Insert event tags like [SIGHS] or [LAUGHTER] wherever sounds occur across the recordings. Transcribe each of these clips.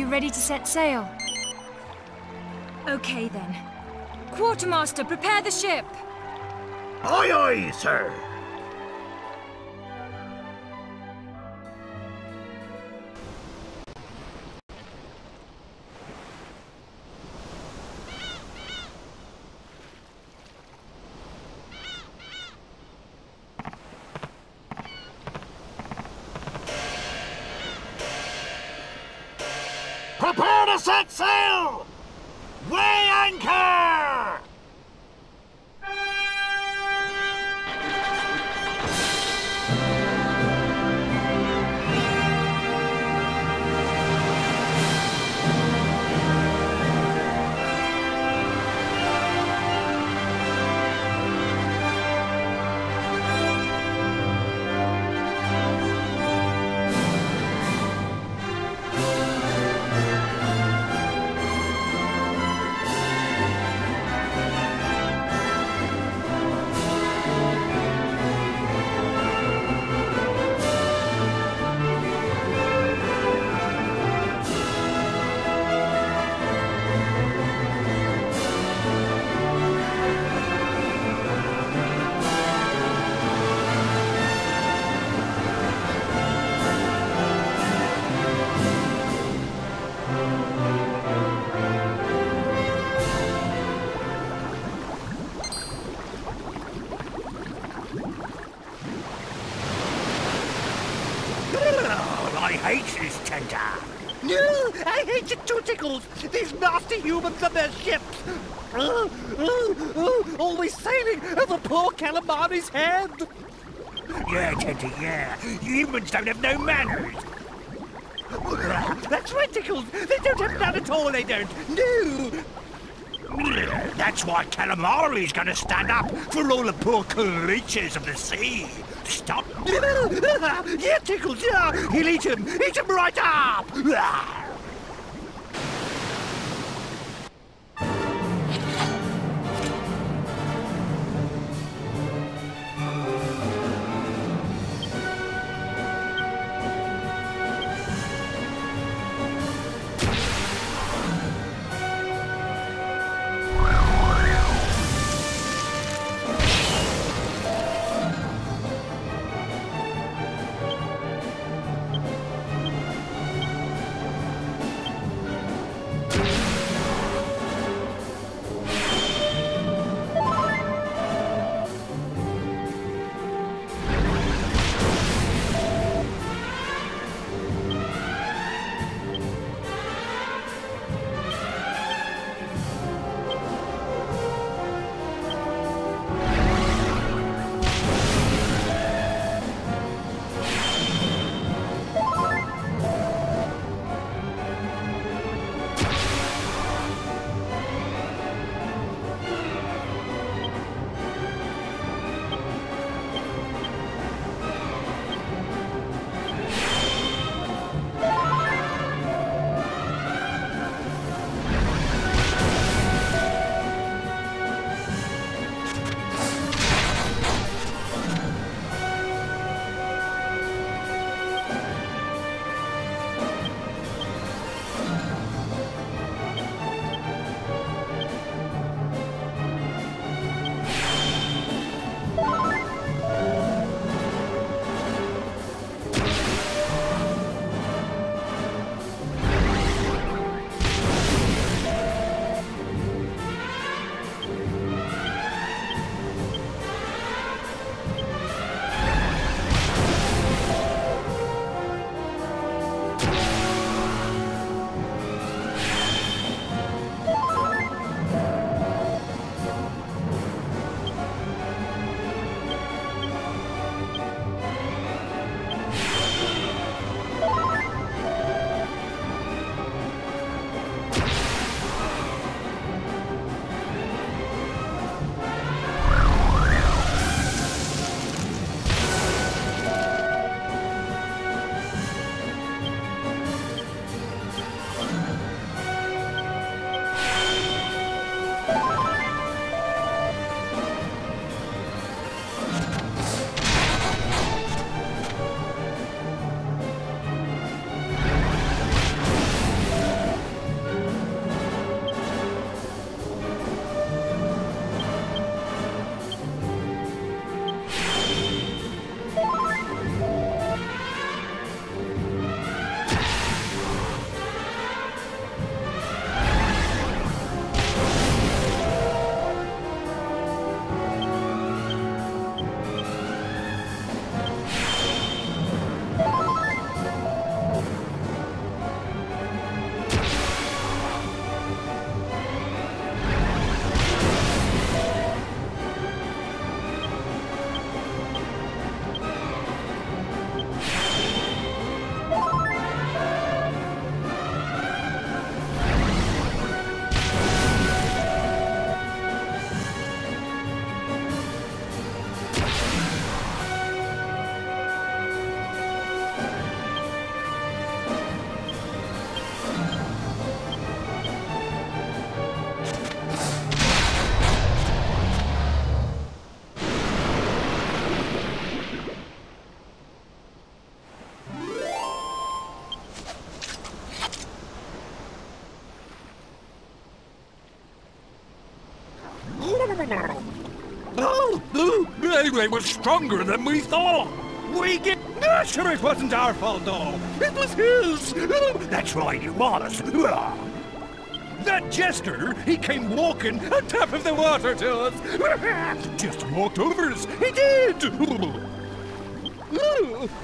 You ready to set sail? Okay then. Quartermaster, prepare the ship! Aye, aye, sir. Set sail! Weigh anchor! Nasty humans and their ships. Oh, oh, always sailing over poor Khalamari's head. Yeah, Teddy, yeah. Humans don't have no manners. That's right, Tickles. They don't have none at all, they don't. No. That's why Khalamari's gonna stand up for all the poor creatures of the sea. Stop. [LAUGHS] yeah, Tickles, yeah. He'll eat him. Eat him right up. Anyway, we're stronger than we thought. We get... No, sure it wasn't our fault, though. It was his. That's right, it was. That jester, he came walking on top of the water to us. Just walked over us. He did.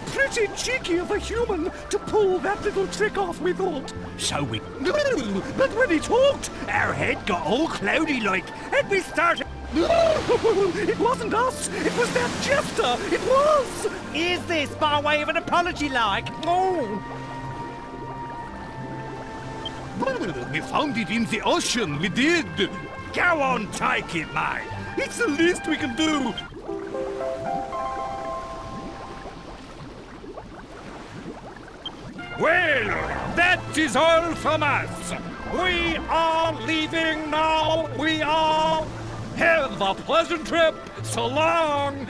Pretty cheeky of a human to pull that little trick off, we thought. So we... But when he talked, Our head got all cloudy like, and we started... [LAUGHS] It wasn't us! It was that jester! It was! Is this by way of an apology, like? Oh! We found it in the ocean, we did. Go on, take it, mate. It's the least we can do! Well, that is all from us. We are leaving now. We are. Have a pleasant trip. So long.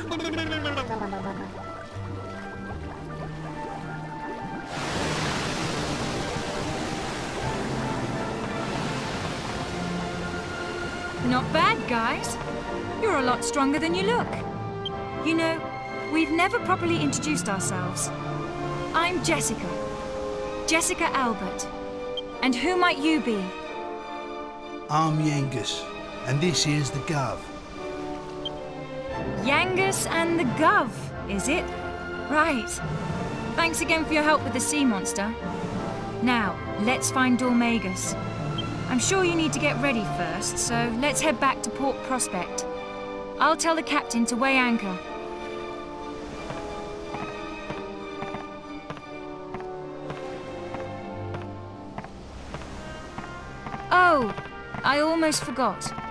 Not bad, guys. You're a lot stronger than you look. You know, we've never properly introduced ourselves. I'm Jessica. Jessica Albert. And who might you be? I'm Yangus, and this is the Gov. Yangus and the Gov, is it? Right. Thanks again for your help with the sea monster. Now, let's find Dhoulmagus. I'm sure you need to get ready first, so let's head back to Port Prospect. I'll tell the captain to weigh anchor. Oh, I almost forgot.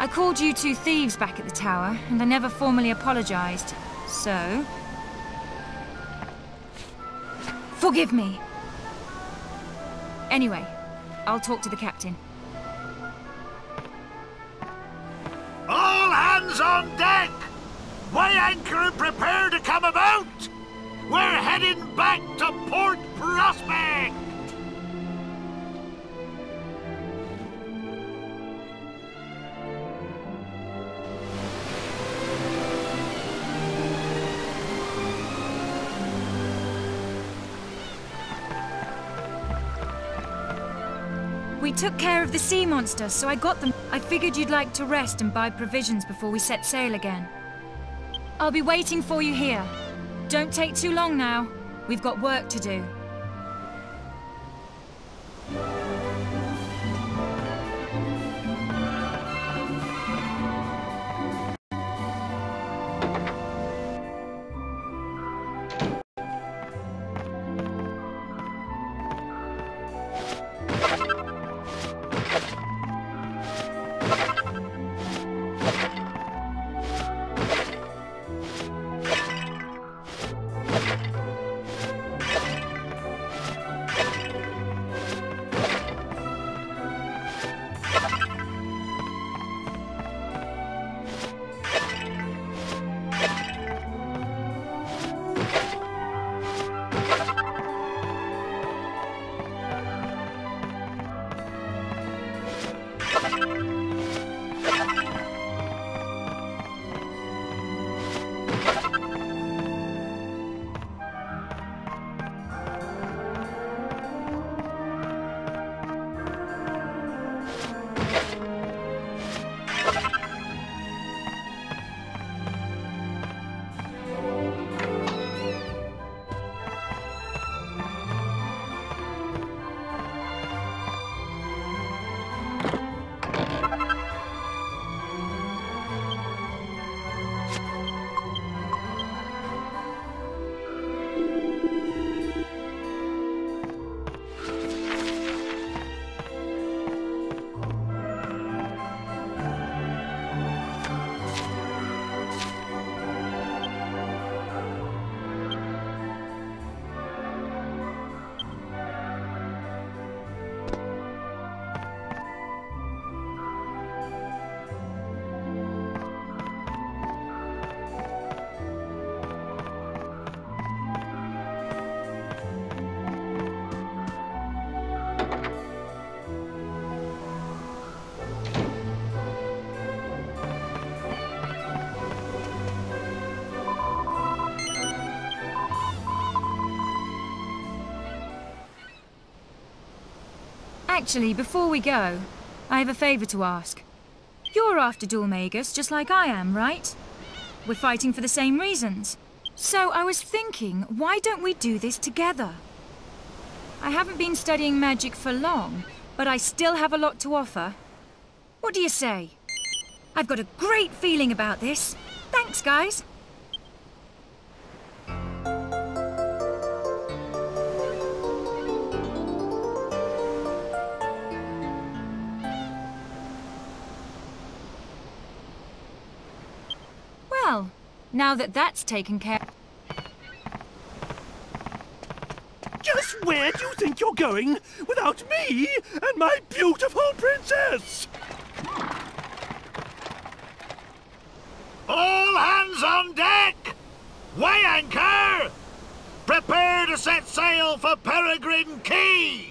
I called you two thieves back at the tower, and I never formally apologized. So... Forgive me. Anyway, I'll talk to the captain. All hands on deck. Weigh anchor and prepare to come about. We're heading back to Port Prospect. Took care of the sea monster, so I got them. I figured you'd like to rest and buy provisions before we set sail again. I'll be waiting for you here. Don't take too long now. We've got work to do. you Actually, before we go, I have a favour to ask. You're after Dhoulmagus just like I am, right? We're fighting for the same reasons. So I was thinking, why don't we do this together? I haven't been studying magic for long, but I still have a lot to offer. What do you say? I've got a great feeling about this. Thanks, guys. Now that that's taken care Just where do you think you're going without me and my beautiful princess? All hands on deck! Weigh anchor! Prepare to set sail for Peregrin Quay!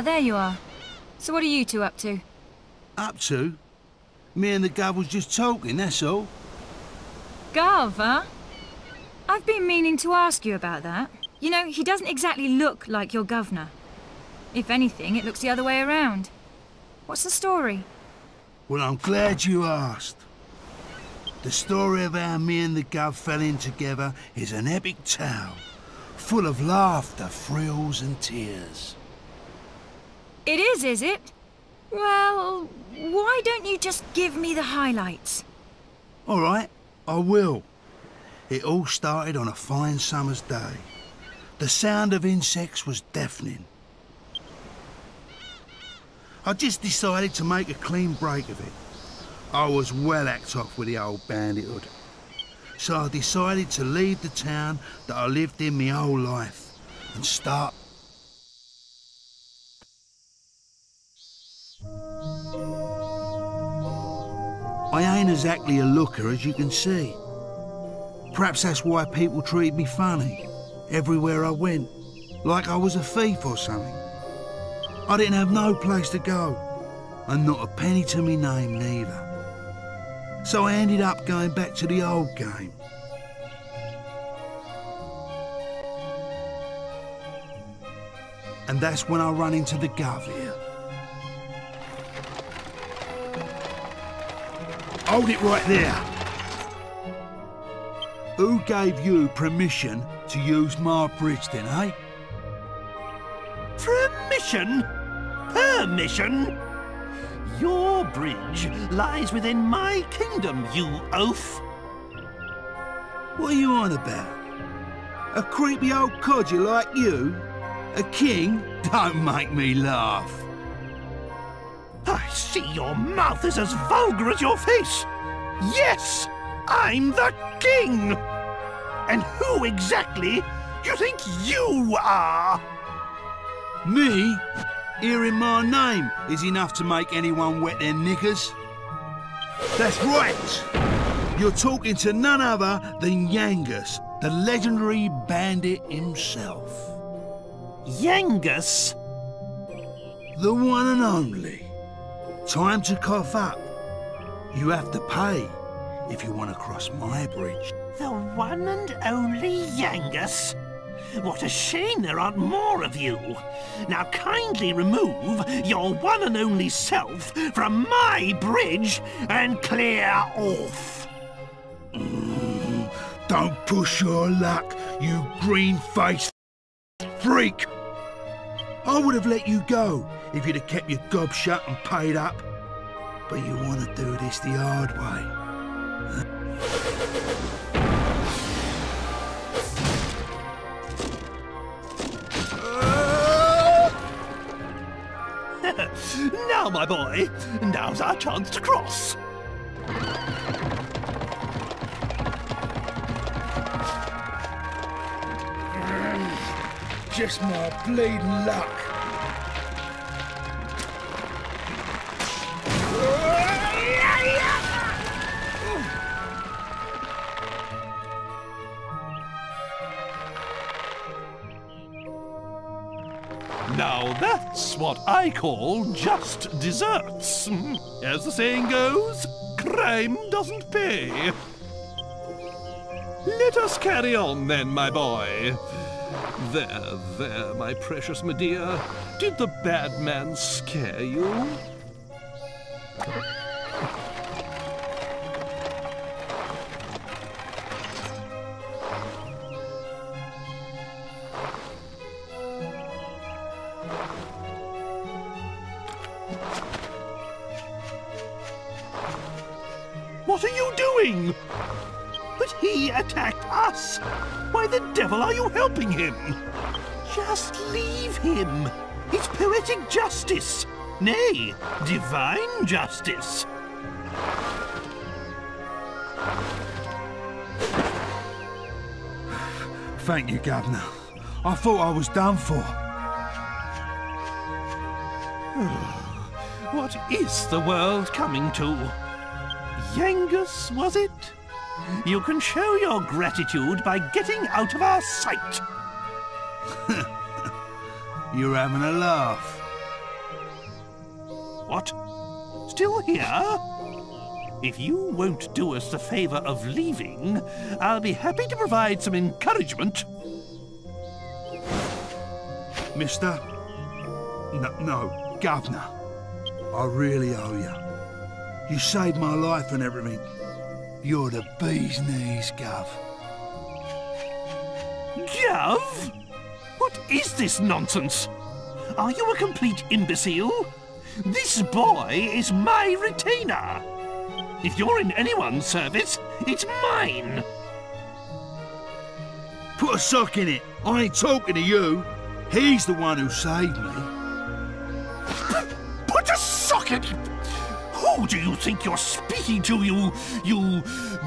Ah, there you are. So what are you two up to? Up to? Me and the gov was just talking, that's all. Gov, huh? I've been meaning to ask you about that. You know, he doesn't exactly look like your governor. If anything, it looks the other way around. What's the story? Well, I'm glad you asked. The story of how me and the Gov fell in together is an epic tale, full of laughter, thrills and tears. It is, is it? Well, why don't you just give me the highlights? All right, I will. It all started on a fine summer's day. The sound of insects was deafening. I just decided to make a clean break of it. I was well act off with the old bandithood. So I decided to leave the town that I lived in my whole life and start I ain't exactly a looker, as you can see. Perhaps that's why people treated me funny, everywhere I went, like I was a thief or something. I didn't have no place to go, and not a penny to me name neither. So I ended up going back to the old game. And that's when I run into the gov Hold it right there. Who gave you permission to use my bridge then, eh? Permission? Permission? Your bridge lies within my kingdom, you oaf. What are you on about? A creepy old codger like you? A king? [LAUGHS] Don't make me laugh. I see your mouth is as vulgar as your face. Yes, I'm the king. And who exactly do you think you are? Me? Hearing my name is enough to make anyone wet their knickers. That's right. You're talking to none other than Yangus, the legendary bandit himself. Yangus? The one and only. Time to cough up. You have to pay if you want to cross my bridge. The one and only Yangus? What a shame there aren't more of you. Now kindly remove your one and only self from my bridge and clear off. Mm, don't push your luck, you green-faced freak! I would have let you go if you'd have kept your gob shut and paid up. But you want to do this the hard way. [LAUGHS] now, my boy, now's our chance to cross. Just my bleeding luck. Now that's what I call just desserts. [LAUGHS] As the saying goes, crime doesn't pay. Let us carry on then, my boy. There, there, my precious Medea. Did the bad man scare you? What are you doing? He attacked us. Why the devil are you helping him? Just leave him. It's poetic justice. Nay, divine justice. Thank you, Governor. I thought I was done for. [SIGHS] What is the world coming to? Yangus, was it? You can show your gratitude by getting out of our sight. [LAUGHS] You're having a laugh. What? Still here? If you won't do us the favor of leaving, I'll be happy to provide some encouragement. Mister? No, no, Governor. I really owe you. You saved my life and everything. You're the bee's knees, Gov. Gov? What is this nonsense? Are you a complete imbecile? This boy is my retainer. If you're in anyone's service, it's mine. Put a sock in it. I ain't talking to you. He's the one who saved me. Who do you think you're speaking to, you, you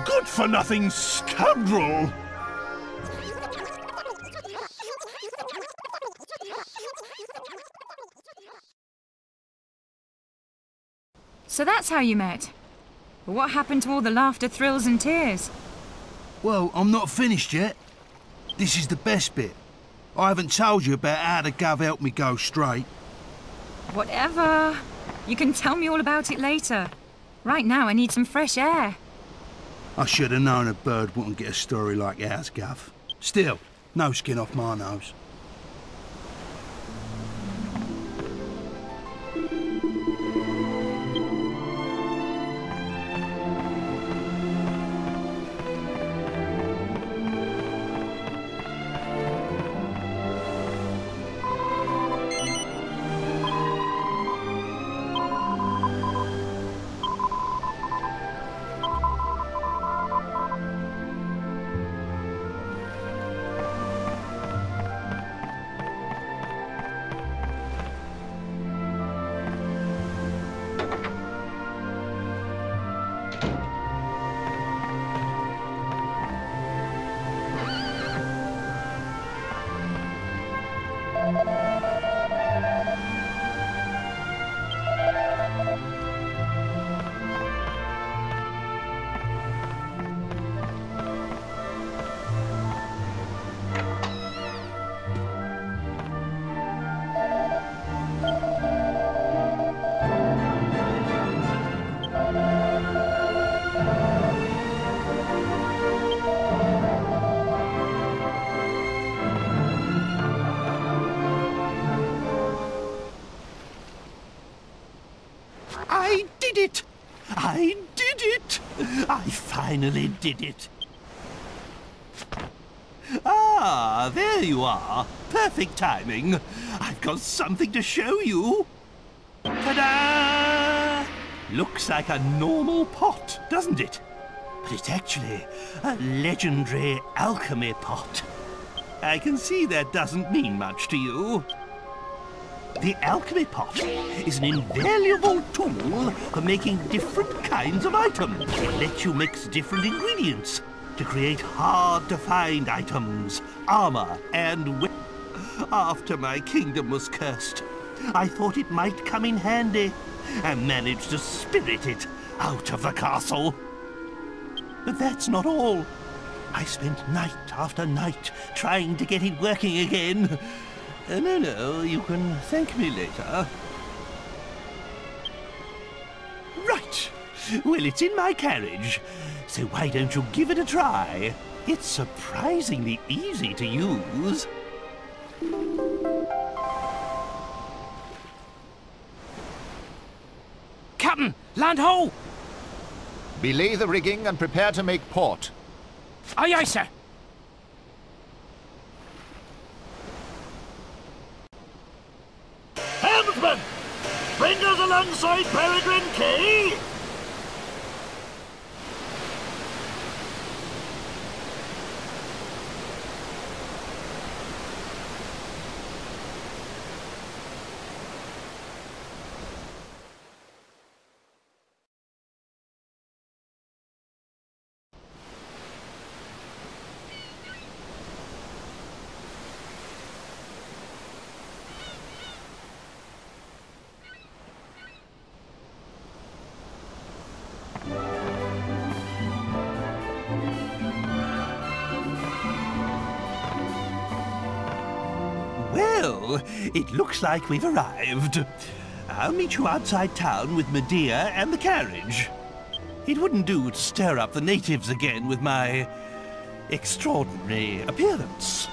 good-for-nothing scoundrel? So that's how you met. But what happened to all the laughter, thrills, and tears? Well, I'm not finished yet. This is the best bit. I haven't told you about how the Gov helped me go straight. Whatever. You can tell me all about it later. Right now, I need some fresh air. I should have known a bird wouldn't get a story like ours, Gov. Still, no skin off my nose. Did it! Ah, there you are. Perfect timing. I've got something to show you. Ta-da! Looks like a normal pot, doesn't it? But it's actually a legendary alchemy pot. I can see that doesn't mean much to you. The alchemy pot is an invaluable tool for making different kinds of items. It lets you mix different ingredients to create hard-to-find items, armor, and After my kingdom was cursed, I thought it might come in handy and managed to spirit it out of the castle. But that's not all. I spent night after night trying to get it working again. No, no, you can thank me later. Right. Well, it's in my carriage. So why don't you give it a try? It's surprisingly easy to use. Captain, land ho! Belay the rigging and prepare to make port. Aye, aye, sir. Alongside Peregrin Quay! Well, it looks like we've arrived. I'll meet you outside town with Medea and the carriage. It wouldn't do to stir up the natives again with my extraordinary appearance.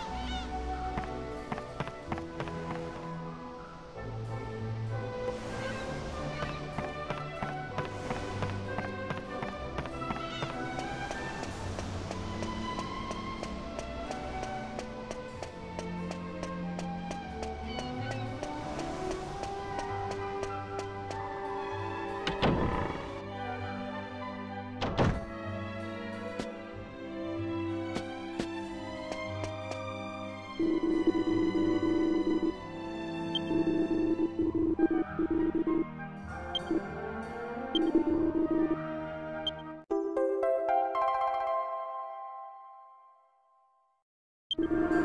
Ah,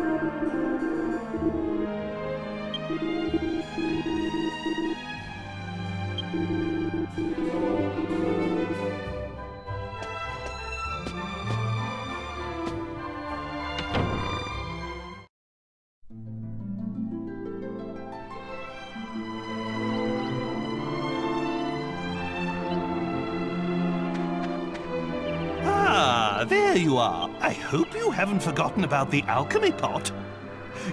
I hope you haven't forgotten about the alchemy pot.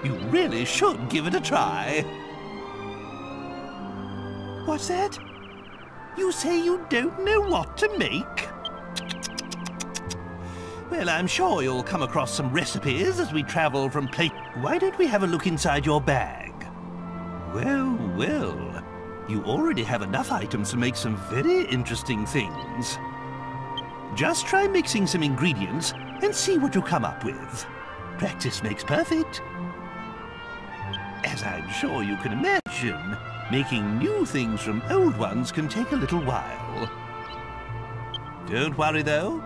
You really should give it a try. What's that? You say you don't know what to make? Well, I'm sure you'll come across some recipes as we travel from place. Why don't we have a look inside your bag? Well, well. You already have enough items to make some very interesting things. Just try mixing some ingredients and see what you come up with. Practice makes perfect. As I'm sure you can imagine, making new things from old ones can take a little while. Don't worry though.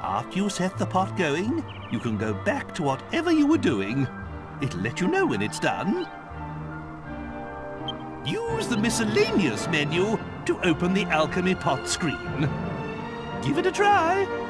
After you set the pot going, you can go back to whatever you were doing. It'll let you know when it's done. Use the miscellaneous menu to open the alchemy pot screen. Give it a try.